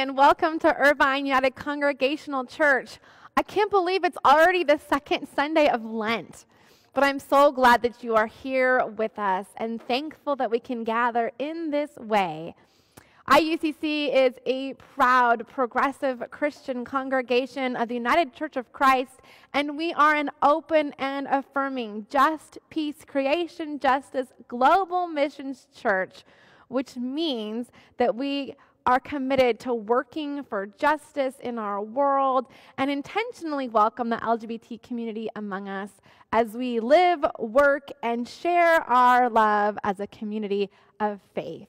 and welcome to Irvine United Congregational Church. I can't believe it's already the second Sunday of Lent, but I'm so glad that you are here with us and thankful that we can gather in this way. IUCC is a proud, progressive Christian congregation of the United Church of Christ, and we are an open and affirming, just, peace, creation, justice, global missions church, which means that we are committed to working for justice in our world and intentionally welcome the LGBT community among us as we live, work, and share our love as a community of faith.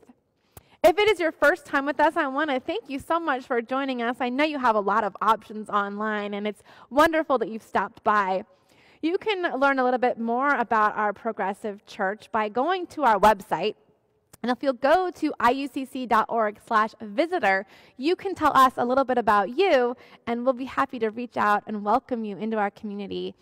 If it is your first time with us, I want to thank you so much for joining us. I know you have a lot of options online, and it's wonderful that you've stopped by. You can learn a little bit more about our progressive church by going to our website, and if you'll go to iucc.org slash visitor, you can tell us a little bit about you, and we'll be happy to reach out and welcome you into our community.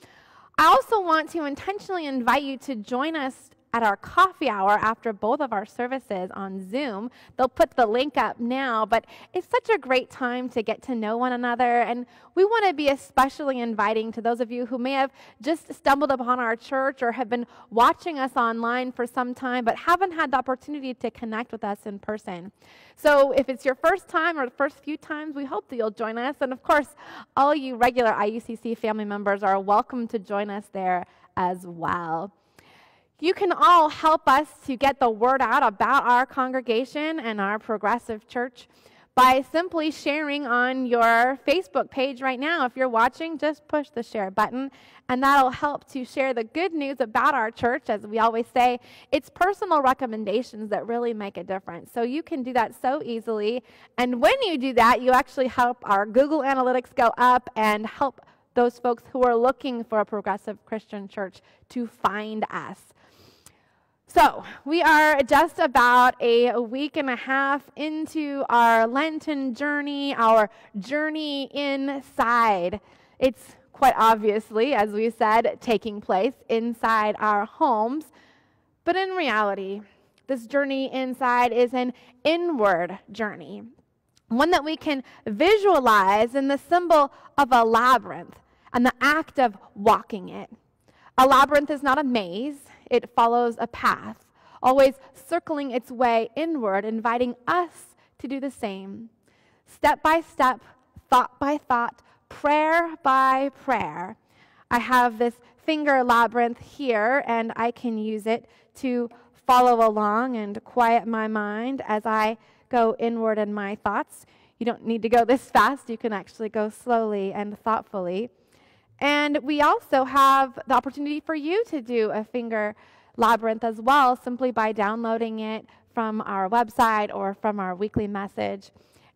I also want to intentionally invite you to join us at our coffee hour after both of our services on Zoom. They'll put the link up now, but it's such a great time to get to know one another. And we want to be especially inviting to those of you who may have just stumbled upon our church or have been watching us online for some time but haven't had the opportunity to connect with us in person. So if it's your first time or the first few times, we hope that you'll join us. And of course, all you regular IUCC family members are welcome to join us there as well. You can all help us to get the word out about our congregation and our progressive church by simply sharing on your Facebook page right now. If you're watching, just push the share button, and that'll help to share the good news about our church. As we always say, it's personal recommendations that really make a difference. So you can do that so easily. And when you do that, you actually help our Google Analytics go up and help those folks who are looking for a progressive Christian church to find us. So, we are just about a week and a half into our Lenten journey, our journey inside. It's quite obviously, as we said, taking place inside our homes. But in reality, this journey inside is an inward journey, one that we can visualize in the symbol of a labyrinth and the act of walking it. A labyrinth is not a maze, it follows a path, always circling its way inward, inviting us to do the same. Step by step, thought by thought, prayer by prayer. I have this finger labyrinth here, and I can use it to follow along and quiet my mind as I go inward in my thoughts. You don't need to go this fast, you can actually go slowly and thoughtfully. And we also have the opportunity for you to do a finger labyrinth as well simply by downloading it from our website or from our weekly message.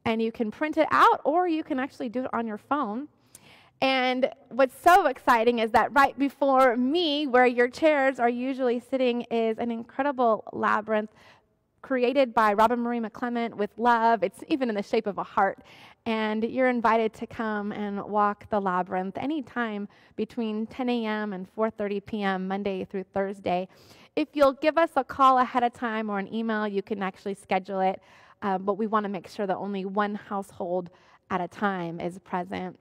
And you can print it out or you can actually do it on your phone. And what's so exciting is that right before me, where your chairs are usually sitting, is an incredible labyrinth created by Robin Marie McClement with love. It's even in the shape of a heart. And you're invited to come and walk the labyrinth anytime between 10 a.m. and 4:30 p.m. Monday through Thursday. If you'll give us a call ahead of time or an email, you can actually schedule it. Uh, but we want to make sure that only one household at a time is present.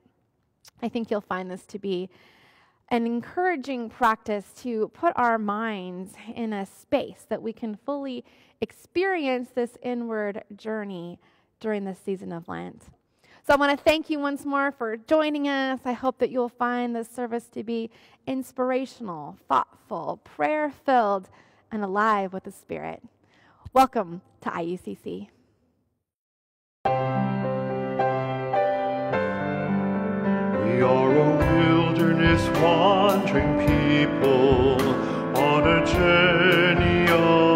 I think you'll find this to be an encouraging practice to put our minds in a space that we can fully experience this inward journey during this season of Lent. So I want to thank you once more for joining us. I hope that you'll find this service to be inspirational, thoughtful, prayer filled, and alive with the Spirit. Welcome to IUCC. We are a wilderness wandering people on a journey of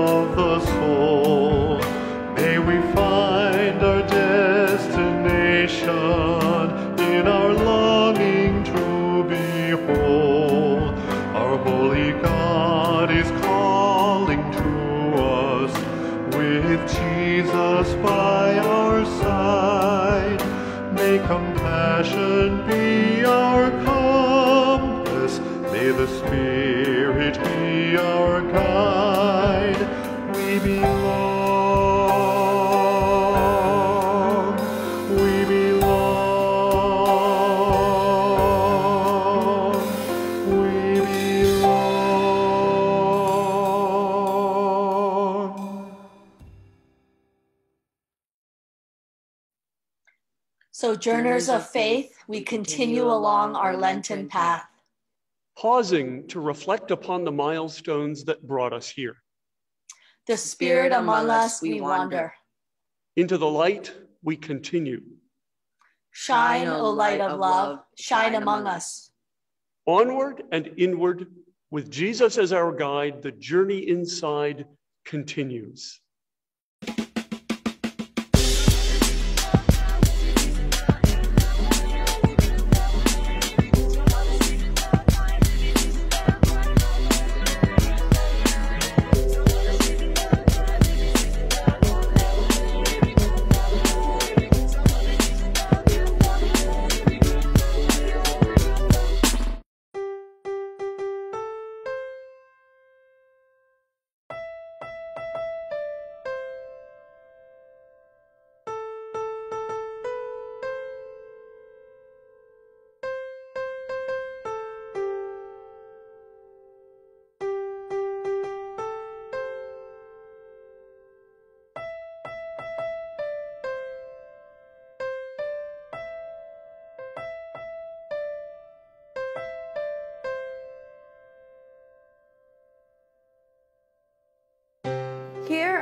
Sojourners of faith, we continue along our Lenten path. pausing to reflect upon the milestones that brought us here. The Spirit among us we wander. Into the light, we continue. Shine, O light of love, shine among us. Onward and inward, with Jesus as our guide, the journey inside continues.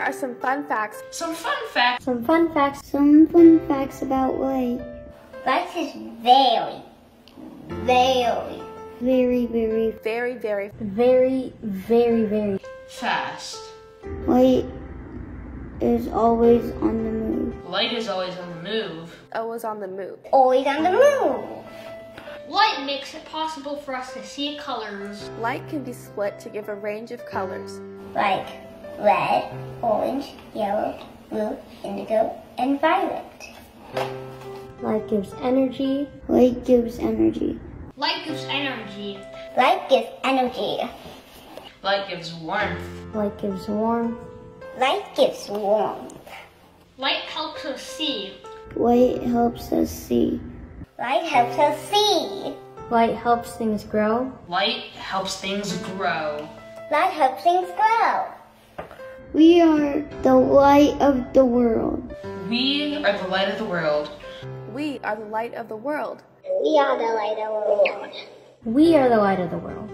Are some fun facts. Some fun facts. Some fun facts. Some fun facts about light. Life is very, very, Very, very, Very, very very, very, very. Fast. Light is always on the move. Light is always on the move. always on the move. always on the move. Light makes it possible for us to see colors. Light can be split to give a range of colors. Like red, orange, yellow, blue, indigo, and violet. Light gives energy. Light gives energy. Light gives energy. Light gives energy. Light gives warmth. Light gives warmth. Light gives warmth. Light helps us see. Light helps us see. Light helps us see. Light helps things grow. Light helps things grow. Light helps things grow. We are the light of the world. We are the light of the world. We are the light of the world. We are the light of the world. We are the light of the world.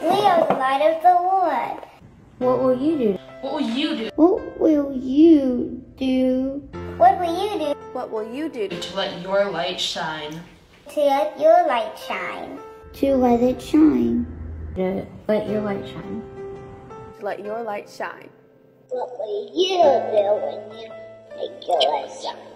We are the light of the world. What will you do? What will you do What will you do What will you do What will you do to to let your light shine? to let your light shine? to let it shine? To let your light shine. To let your light shine? What will you do when you make your light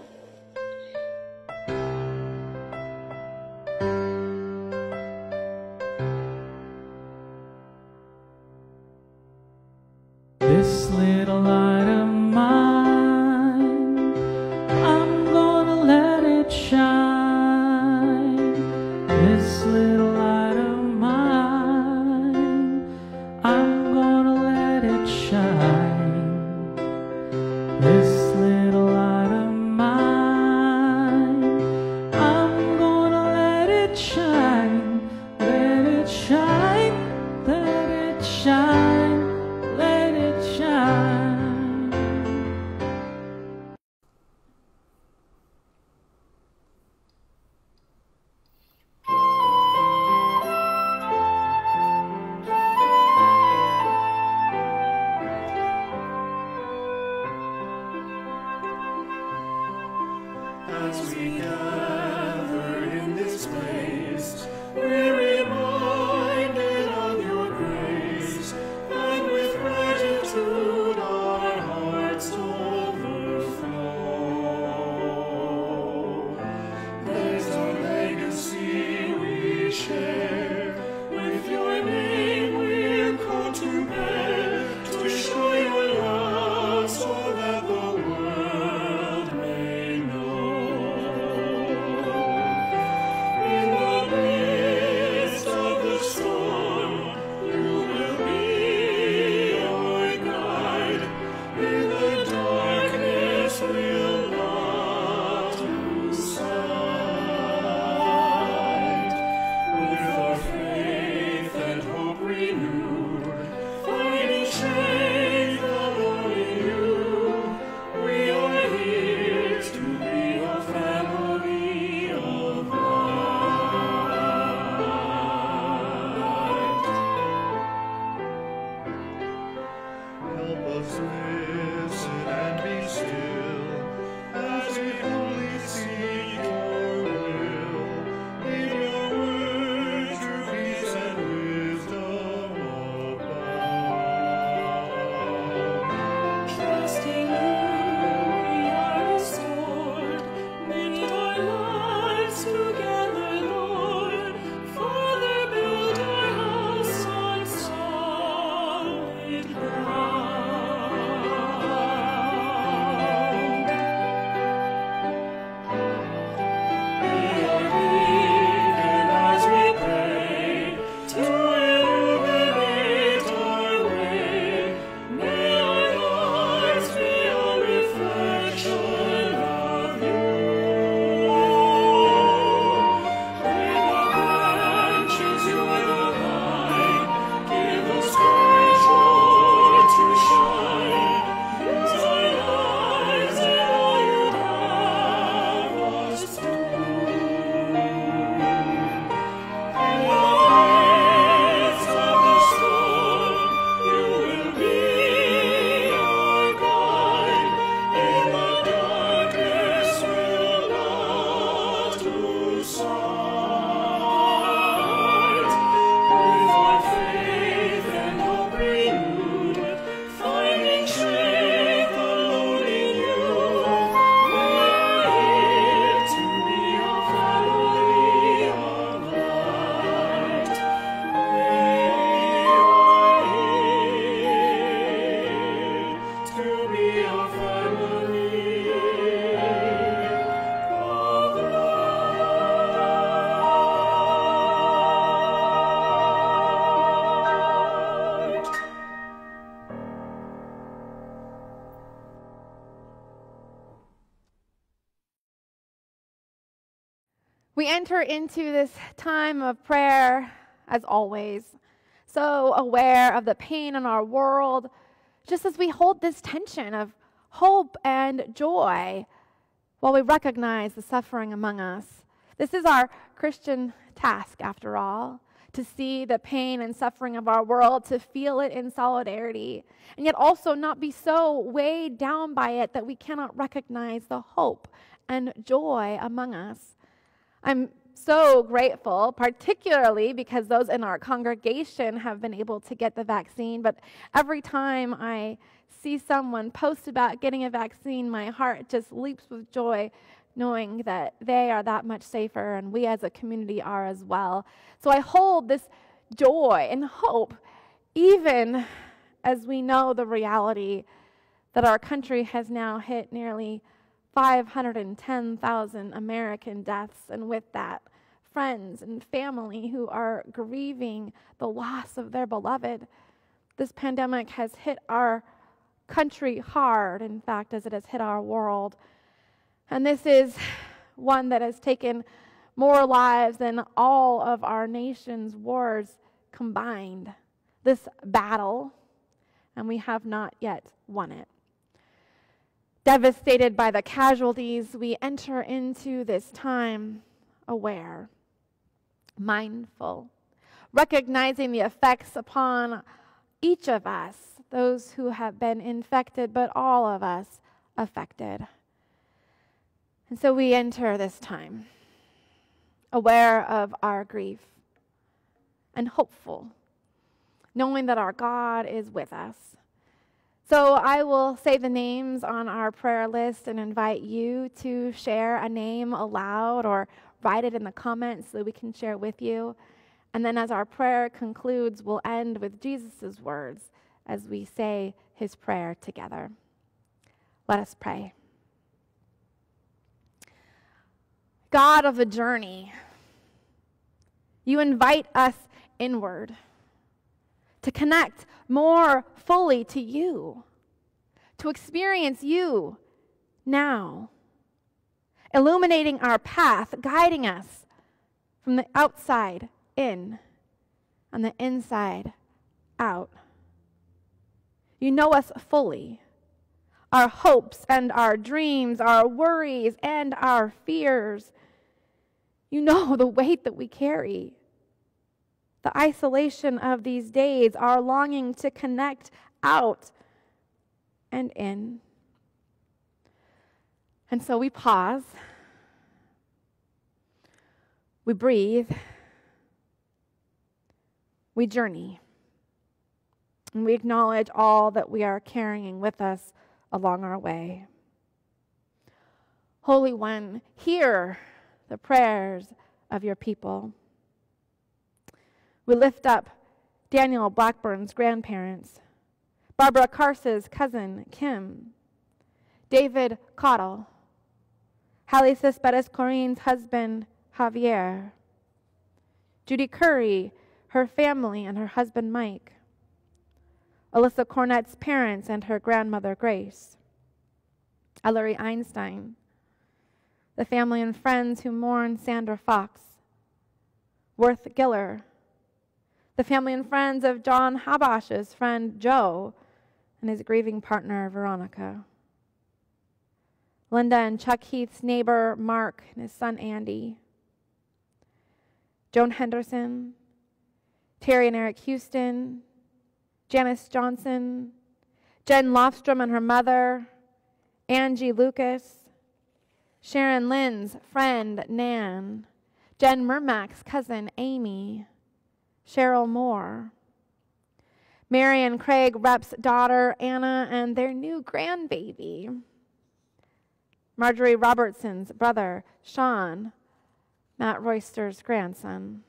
enter into this time of prayer, as always, so aware of the pain in our world, just as we hold this tension of hope and joy while we recognize the suffering among us. This is our Christian task, after all, to see the pain and suffering of our world, to feel it in solidarity, and yet also not be so weighed down by it that we cannot recognize the hope and joy among us. I'm so grateful, particularly because those in our congregation have been able to get the vaccine. But every time I see someone post about getting a vaccine, my heart just leaps with joy knowing that they are that much safer and we as a community are as well. So I hold this joy and hope, even as we know the reality that our country has now hit nearly 510,000 American deaths, and with that, friends and family who are grieving the loss of their beloved. This pandemic has hit our country hard, in fact, as it has hit our world. And this is one that has taken more lives than all of our nation's wars combined. This battle, and we have not yet won it. Devastated by the casualties, we enter into this time aware, mindful, recognizing the effects upon each of us, those who have been infected, but all of us affected. And so we enter this time aware of our grief and hopeful, knowing that our God is with us. So I will say the names on our prayer list and invite you to share a name aloud or write it in the comments so that we can share with you. And then as our prayer concludes, we'll end with Jesus' words as we say his prayer together. Let us pray. God of the journey, you invite us inward to connect more fully to you, to experience you now, illuminating our path, guiding us from the outside in and the inside out. You know us fully, our hopes and our dreams, our worries and our fears. You know the weight that we carry the isolation of these days, our longing to connect out and in. And so we pause, we breathe, we journey, and we acknowledge all that we are carrying with us along our way. Holy One, hear the prayers of your people. We lift up Daniel Blackburn's grandparents, Barbara Carse's cousin, Kim, David Cottle, Hallie Cespedes Corinne's husband, Javier, Judy Curry, her family, and her husband, Mike, Alyssa Cornett's parents and her grandmother, Grace, Ellery Einstein, the family and friends who mourn Sandra Fox, Worth Giller, the family and friends of John Habash's friend Joe and his grieving partner Veronica. Linda and Chuck Heath's neighbor Mark and his son Andy. Joan Henderson, Terry and Eric Houston, Janice Johnson, Jen Lofstrom and her mother, Angie Lucas, Sharon Lynn's friend Nan, Jen Mermack's cousin Amy, Cheryl Moore, Marion Craig Rep's daughter Anna and their new grandbaby, Marjorie Robertson's brother Sean, Matt Royster's grandson.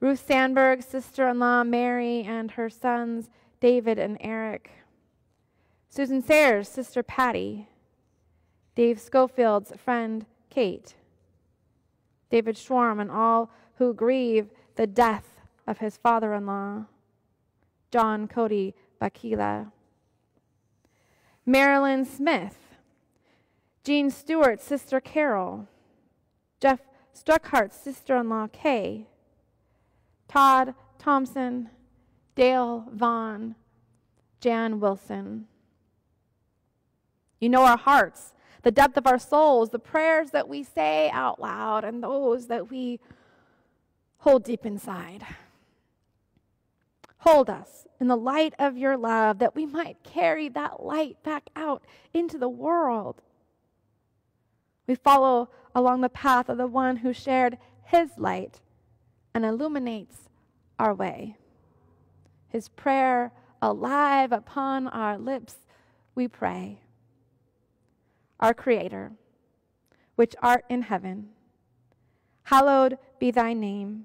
Ruth Sandberg's sister in law Mary and her sons David and Eric. Susan Sayers' sister Patty. Dave Schofield's friend Kate. David Schwarm and all who grieve the death of his father in law, John Cody Bakila. Marilyn Smith, Jean Stewart's sister Carol, Jeff Struckhart's sister in law Kay, Todd Thompson, Dale Vaughn, Jan Wilson. You know our hearts, the depth of our souls, the prayers that we say out loud, and those that we hold deep inside. Hold us in the light of your love that we might carry that light back out into the world. We follow along the path of the one who shared his light and illuminates our way. His prayer alive upon our lips, we pray. Our Creator, which art in heaven, hallowed be thy name.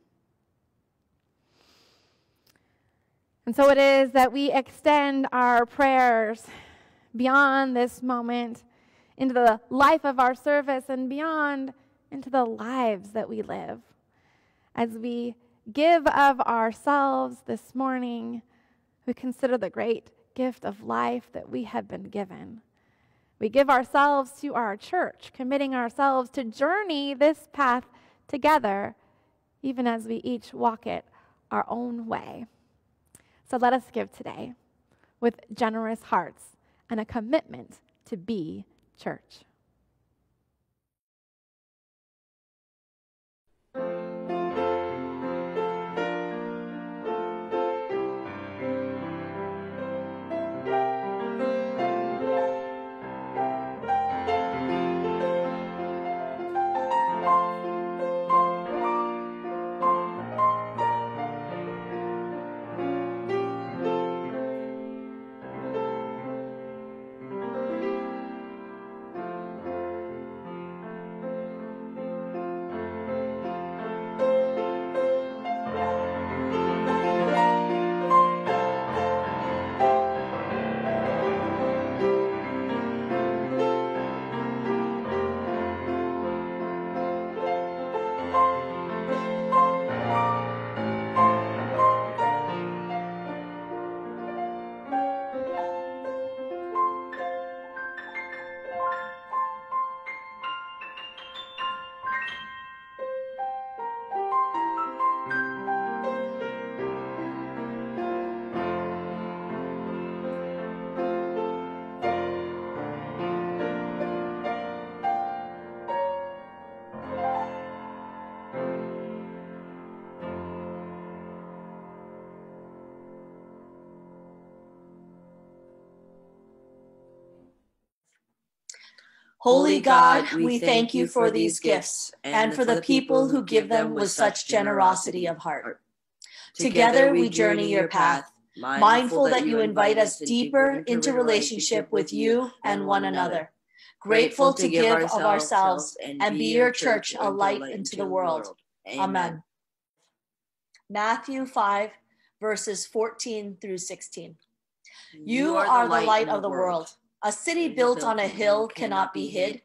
And so it is that we extend our prayers beyond this moment into the life of our service and beyond into the lives that we live. As we give of ourselves this morning, we consider the great gift of life that we have been given. We give ourselves to our church, committing ourselves to journey this path together, even as we each walk it our own way. So let us give today with generous hearts and a commitment to be church. Holy God, we thank you for these gifts and for the people who give them with such generosity of heart. Together we journey your path, mindful that you invite us deeper into relationship with you and one another. Grateful to give of ourselves and be your church a light into the world. Amen. Matthew 5, verses 14 through 16. You are the light of the world. A city built on a hill cannot be hid.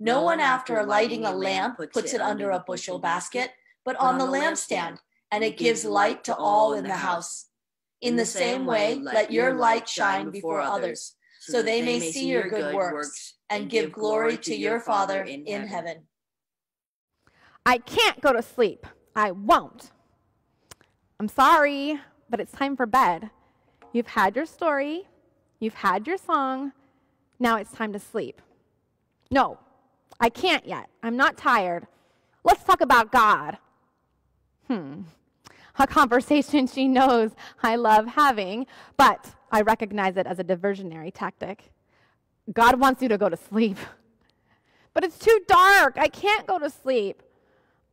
No one, after lighting a lamp, puts it under a bushel basket, but on the lampstand, and it gives light to all in the house. In the same way, let your light shine before others, so they may see your good works and give glory to your Father in heaven. I can't go to sleep. I won't. I'm sorry, but it's time for bed. You've had your story, you've had your song, now it's time to sleep. No, I can't yet. I'm not tired. Let's talk about God. Hmm. A conversation she knows I love having, but I recognize it as a diversionary tactic. God wants you to go to sleep. But it's too dark. I can't go to sleep.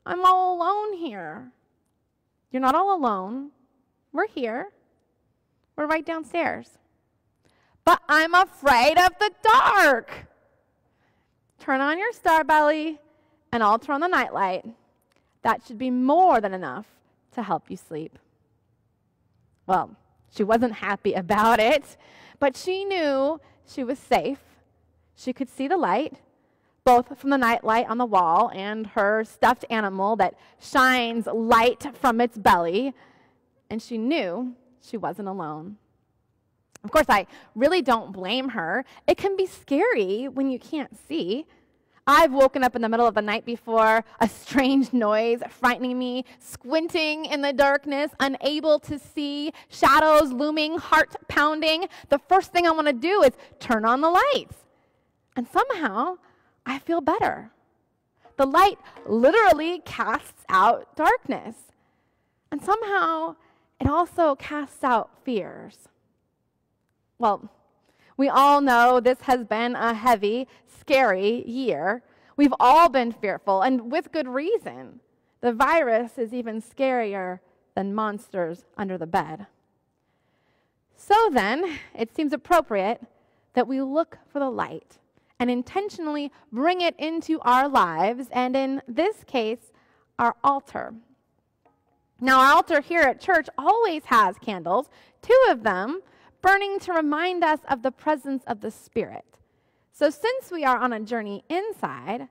I'm all alone here. You're not all alone. We're here. We're right downstairs. But I'm afraid of the dark. Turn on your star belly and I'll turn on the nightlight. That should be more than enough to help you sleep. Well, she wasn't happy about it, but she knew she was safe. She could see the light, both from the nightlight on the wall and her stuffed animal that shines light from its belly, and she knew she wasn't alone. Of course, I really don't blame her. It can be scary when you can't see. I've woken up in the middle of the night before, a strange noise frightening me, squinting in the darkness, unable to see, shadows looming, heart pounding. The first thing I want to do is turn on the lights. And somehow I feel better. The light literally casts out darkness. And somehow it also casts out fears. Well, we all know this has been a heavy, scary year. We've all been fearful, and with good reason. The virus is even scarier than monsters under the bed. So then, it seems appropriate that we look for the light and intentionally bring it into our lives, and in this case, our altar. Now, our altar here at church always has candles, two of them burning to remind us of the presence of the Spirit. So, since we are on a journey inside,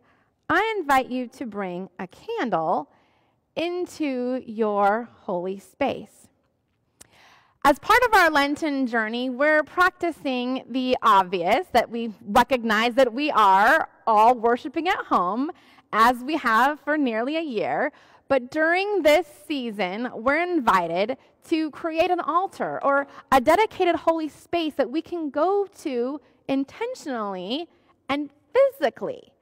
I invite you to bring a candle into your holy space. As part of our Lenten journey, we're practicing the obvious that we recognize that we are all worshiping at home as we have for nearly a year. But during this season, we're invited to create an altar or a dedicated holy space that we can go to intentionally and physically.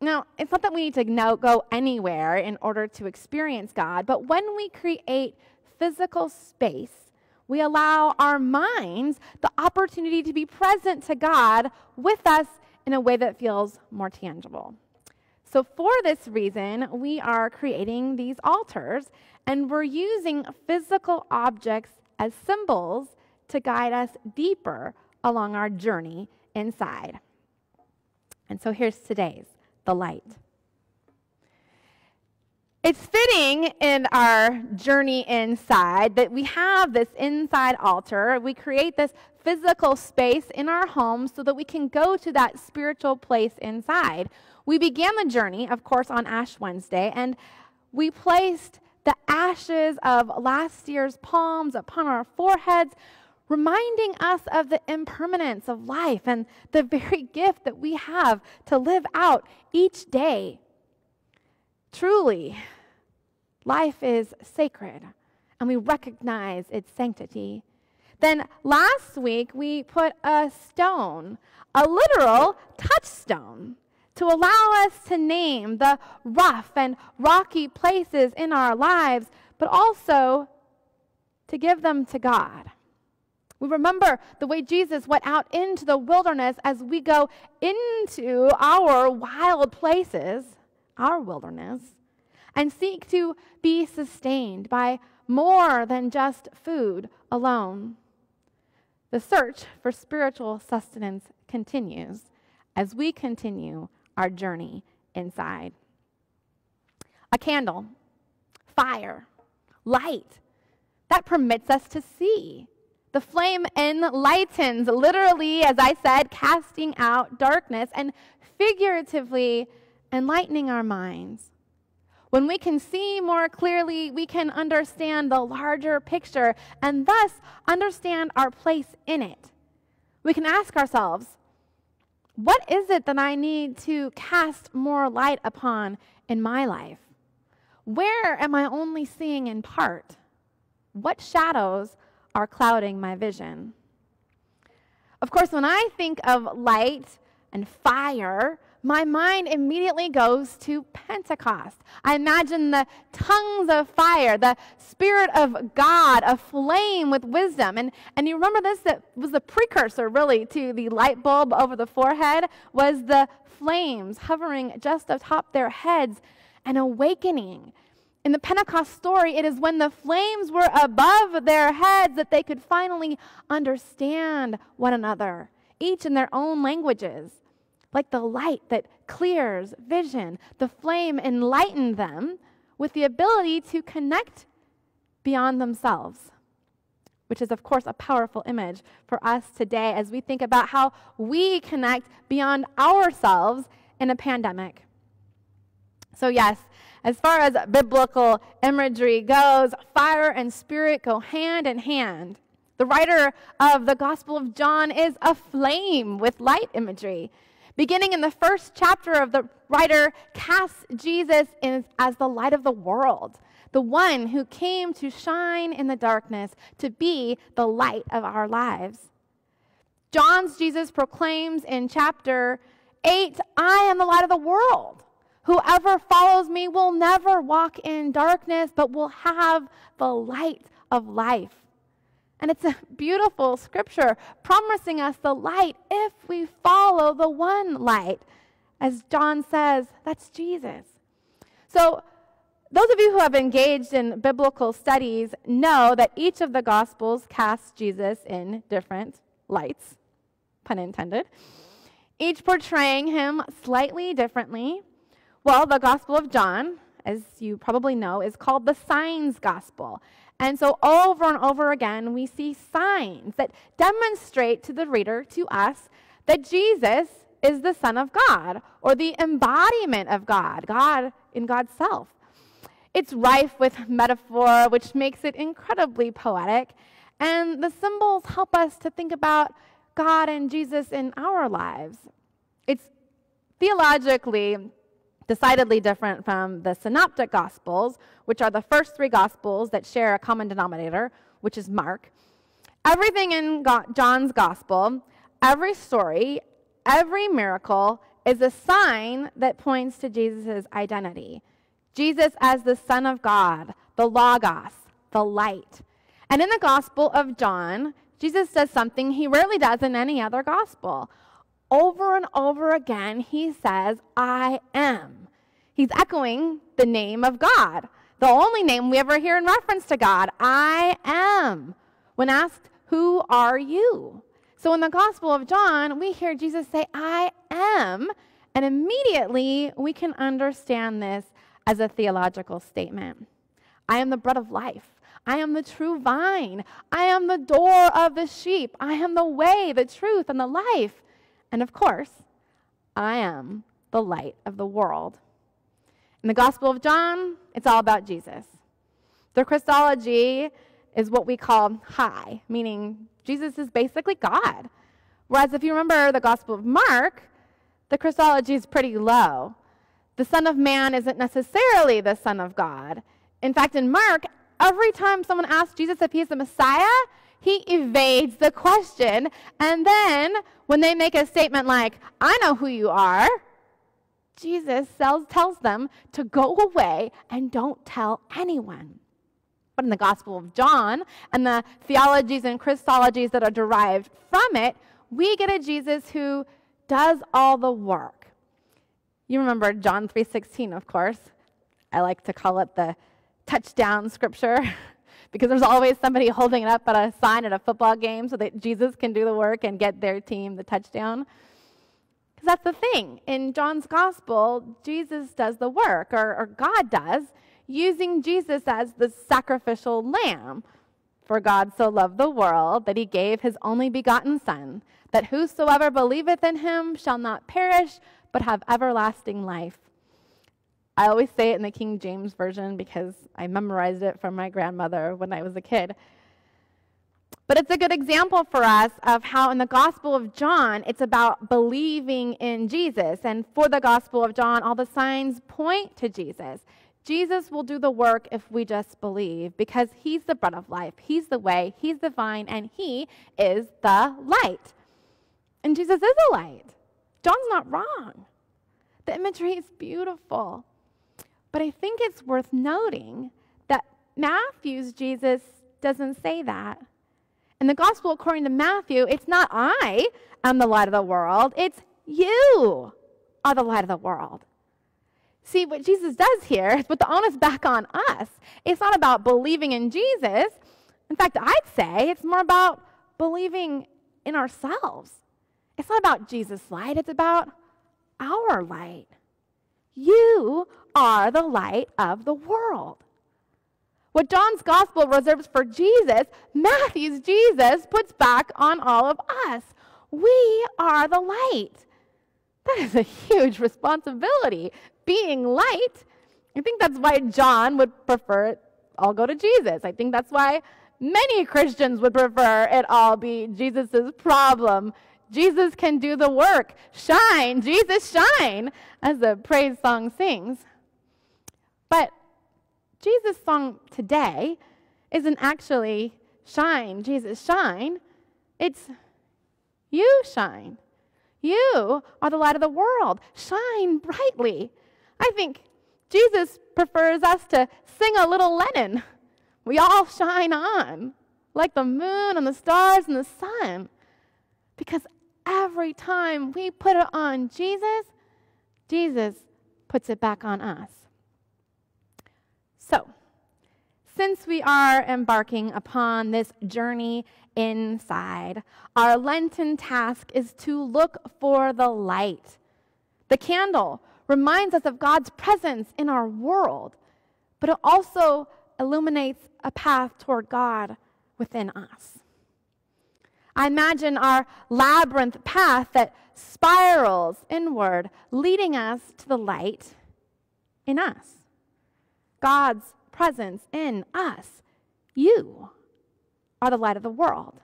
Now, it's not that we need to now go anywhere in order to experience God, but when we create physical space, we allow our minds the opportunity to be present to God with us in a way that feels more tangible. So, for this reason, we are creating these altars and we're using physical objects as symbols to guide us deeper along our journey inside. And so, here's today's the light. It's fitting in our journey inside that we have this inside altar. We create this physical space in our home so that we can go to that spiritual place inside. We began the journey, of course, on Ash Wednesday, and we placed the ashes of last year's palms upon our foreheads, reminding us of the impermanence of life and the very gift that we have to live out each day. Truly, life is sacred, and we recognize its sanctity. Then last week, we put a stone, a literal touchstone to allow us to name the rough and rocky places in our lives, but also to give them to God. We remember the way Jesus went out into the wilderness as we go into our wild places, our wilderness, and seek to be sustained by more than just food alone. The search for spiritual sustenance continues as we continue our journey inside. A candle, fire, light, that permits us to see. The flame enlightens, literally, as I said, casting out darkness, and figuratively enlightening our minds. When we can see more clearly, we can understand the larger picture and thus understand our place in it. We can ask ourselves, what is it that I need to cast more light upon in my life? Where am I only seeing in part? What shadows are clouding my vision? Of course, when I think of light and fire, my mind immediately goes to Pentecost. I imagine the tongues of fire, the Spirit of God, a flame with wisdom. And, and you remember this? That was the precursor, really, to the light bulb over the forehead, was the flames hovering just atop their heads and awakening. In the Pentecost story, it is when the flames were above their heads that they could finally understand one another, each in their own languages like the light that clears vision. The flame enlightened them with the ability to connect beyond themselves, which is, of course, a powerful image for us today as we think about how we connect beyond ourselves in a pandemic. So, yes, as far as biblical imagery goes, fire and spirit go hand in hand. The writer of the Gospel of John is aflame with light imagery. Beginning in the first chapter of the writer casts Jesus as the light of the world, the one who came to shine in the darkness, to be the light of our lives. John's Jesus proclaims in chapter 8, I am the light of the world. Whoever follows me will never walk in darkness, but will have the light of life. And it's a beautiful scripture promising us the light if we follow the one light. As John says, that's Jesus. So, those of you who have engaged in biblical studies know that each of the Gospels casts Jesus in different lights, pun intended, each portraying him slightly differently. Well, the Gospel of John, as you probably know, is called the Signs Gospel. And so, over and over again, we see signs that demonstrate to the reader, to us, that Jesus is the Son of God or the embodiment of God, God in God's self. It's rife with metaphor, which makes it incredibly poetic. And the symbols help us to think about God and Jesus in our lives. It's theologically decidedly different from the synoptic gospels, which are the first three gospels that share a common denominator, which is Mark. Everything in John's gospel, every story, every miracle is a sign that points to Jesus' identity. Jesus as the Son of God, the Logos, the light. And in the Gospel of John, Jesus does something he rarely does in any other gospel over and over again, he says, I am. He's echoing the name of God, the only name we ever hear in reference to God. I am. When asked, Who are you? So in the Gospel of John, we hear Jesus say, I am. And immediately we can understand this as a theological statement. I am the bread of life. I am the true vine. I am the door of the sheep. I am the way, the truth, and the life. And of course, I am the light of the world. In the Gospel of John, it's all about Jesus. The Christology is what we call high, meaning Jesus is basically God. Whereas if you remember the Gospel of Mark, the Christology is pretty low. The Son of Man isn't necessarily the Son of God. In fact, in Mark, every time someone asks Jesus if he's the Messiah, he evades the question. And then when they make a statement like, I know who you are, Jesus tells them to go away and don't tell anyone. But in the Gospel of John and the theologies and Christologies that are derived from it, we get a Jesus who does all the work. You remember John 3:16, of course. I like to call it the touchdown scripture because there's always somebody holding it up at a sign at a football game so that Jesus can do the work and get their team the touchdown. Because that's the thing. In John's gospel, Jesus does the work, or, or God does, using Jesus as the sacrificial lamb. For God so loved the world that he gave his only begotten Son, that whosoever believeth in him shall not perish, but have everlasting life. I always say it in the King James Version because I memorized it from my grandmother when I was a kid. But it's a good example for us of how in the Gospel of John, it's about believing in Jesus. And for the Gospel of John, all the signs point to Jesus. Jesus will do the work if we just believe because he's the bread of life, he's the way, he's the vine, and he is the light. And Jesus is a light. John's not wrong. The imagery is beautiful. But I think it's worth noting that Matthew's Jesus doesn't say that. In the gospel, according to Matthew, it's not I am the light of the world, it's you are the light of the world. See, what Jesus does here is put the onus back on us. It's not about believing in Jesus. In fact, I'd say it's more about believing in ourselves. It's not about Jesus' light, it's about our light. You are the light of the world. What John's gospel reserves for Jesus, Matthew's Jesus puts back on all of us. We are the light. That is a huge responsibility. Being light, I think that's why John would prefer it all go to Jesus. I think that's why many Christians would prefer it all be Jesus' problem. Jesus can do the work. Shine, Jesus, shine, as the praise song sings. But Jesus' song today isn't actually shine, Jesus, shine. It's you shine. You are the light of the world. Shine brightly. I think Jesus prefers us to sing a little Lennon. We all shine on like the moon and the stars and the sun. Because every time we put it on Jesus, Jesus puts it back on us. So, since we are embarking upon this journey inside, our Lenten task is to look for the light. The candle reminds us of God's presence in our world, but it also illuminates a path toward God within us. I imagine our labyrinth path that spirals inward, leading us to the light in us. God's presence in us. You are the light of the world.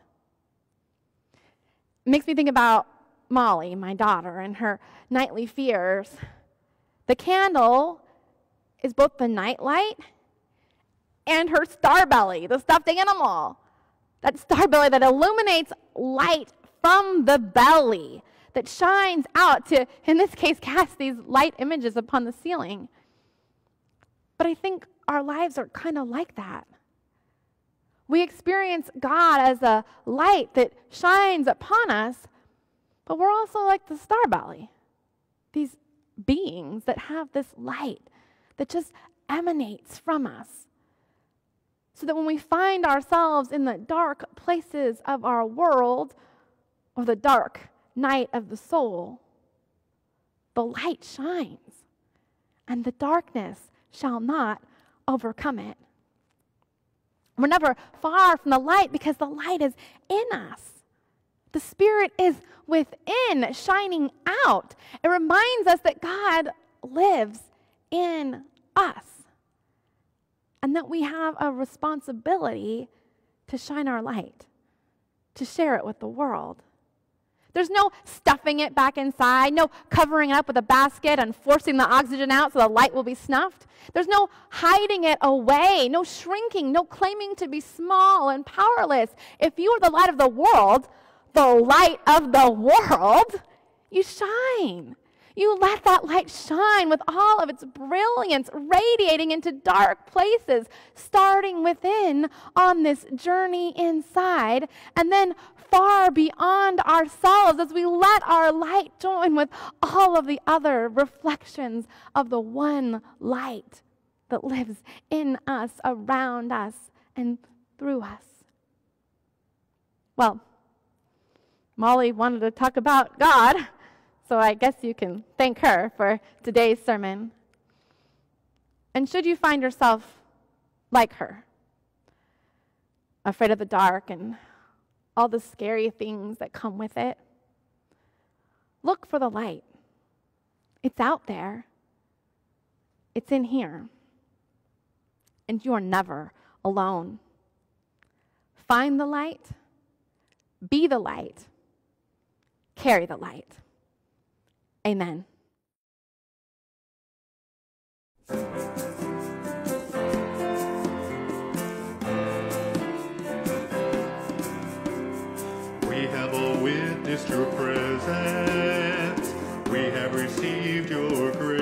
It makes me think about Molly, my daughter, and her nightly fears. The candle is both the nightlight and her star belly, the stuffed animal. That star belly that illuminates light from the belly, that shines out to, in this case, cast these light images upon the ceiling. But I think our lives are kind of like that. We experience God as a light that shines upon us, but we're also like the star belly. These beings that have this light that just emanates from us. So that when we find ourselves in the dark places of our world or the dark night of the soul, the light shines and the darkness shall not overcome it. We're never far from the light because the light is in us. The Spirit is within, shining out. It reminds us that God lives in us and that we have a responsibility to shine our light, to share it with the world. There's no stuffing it back inside, no covering it up with a basket and forcing the oxygen out so the light will be snuffed. There's no hiding it away, no shrinking, no claiming to be small and powerless. If you are the light of the world, the light of the world, you shine. You let that light shine with all of its brilliance, radiating into dark places, starting within on this journey inside, and then far beyond ourselves as we let our light join with all of the other reflections of the one light that lives in us, around us, and through us. Well, Molly wanted to talk about God, so I guess you can thank her for today's sermon. And should you find yourself like her, afraid of the dark and all the scary things that come with it, look for the light. It's out there, it's in here. And you are never alone. Find the light, be the light, carry the light. Amen. We have all witnessed your presence. We have received your grace.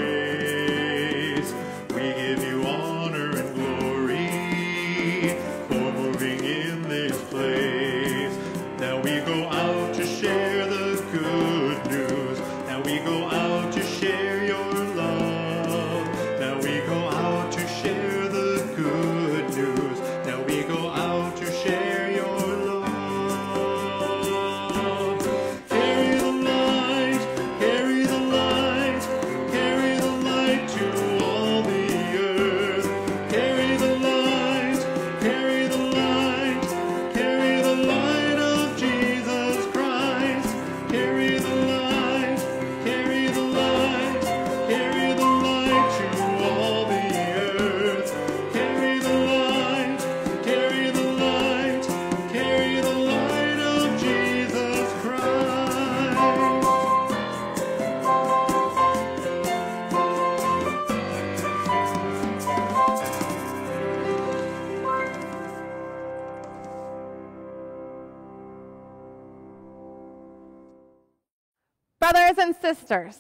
Sisters,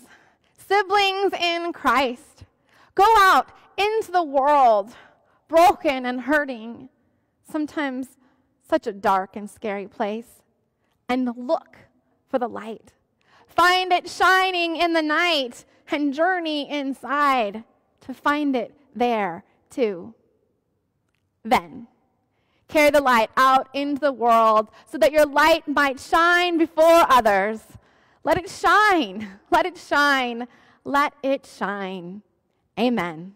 siblings in Christ, go out into the world, broken and hurting, sometimes such a dark and scary place, and look for the light. Find it shining in the night and journey inside to find it there too. Then, carry the light out into the world so that your light might shine before others. Let it shine. Let it shine. Let it shine. Amen.